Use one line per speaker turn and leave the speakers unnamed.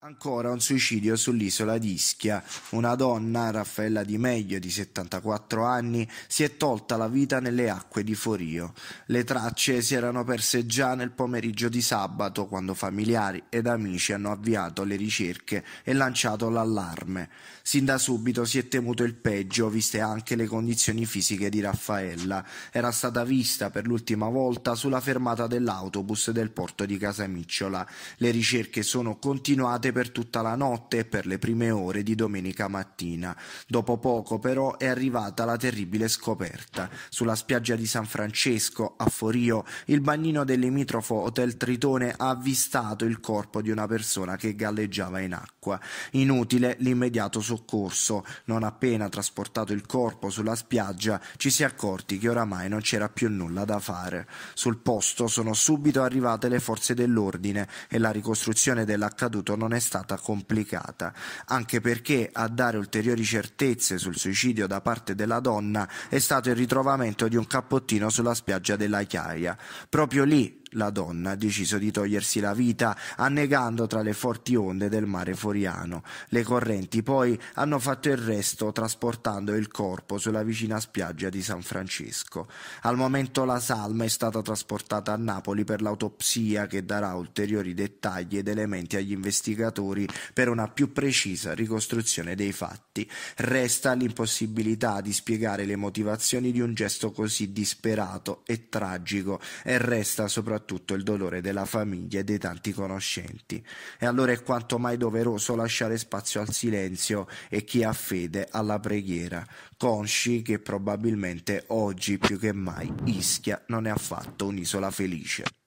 Ancora un suicidio sull'isola di Ischia. Una donna, Raffaella Di Meglio, di 74 anni, si è tolta la vita nelle acque di Forio. Le tracce si erano perse già nel pomeriggio di sabato, quando familiari ed amici hanno avviato le ricerche e lanciato l'allarme. Sin da subito si è temuto il peggio, viste anche le condizioni fisiche di Raffaella. Era stata vista per l'ultima volta sulla fermata dell'autobus del porto di Casamicciola. Le ricerche sono continuate durate per tutta la notte e per le prime ore di domenica mattina. Dopo poco però è arrivata la terribile scoperta. Sulla spiaggia di San Francesco, a Forio, il bagnino del limitrofo Hotel Tritone ha avvistato il corpo di una persona che galleggiava in acqua. Inutile l'immediato soccorso. Non appena trasportato il corpo sulla spiaggia ci si è accorti che oramai non c'era più nulla da fare. Sul posto sono subito arrivate le forze dell'ordine e la ricostruzione dell'accaduto non è è stata complicata, anche perché a dare ulteriori certezze sul suicidio da parte della donna è stato il ritrovamento di un cappottino sulla spiaggia della Chiaia. Proprio lì la donna ha deciso di togliersi la vita annegando tra le forti onde del mare foriano. Le correnti poi hanno fatto il resto trasportando il corpo sulla vicina spiaggia di San Francesco. Al momento la salma è stata trasportata a Napoli per l'autopsia che darà ulteriori dettagli ed elementi agli investigatori per una più precisa ricostruzione dei fatti. Resta l'impossibilità di spiegare le motivazioni di un gesto così disperato e tragico e resta soprattutto soprattutto il dolore della famiglia e dei tanti conoscenti. E allora è quanto mai doveroso lasciare spazio al silenzio e chi ha fede alla preghiera, consci che probabilmente oggi più che mai Ischia non è affatto un'isola felice.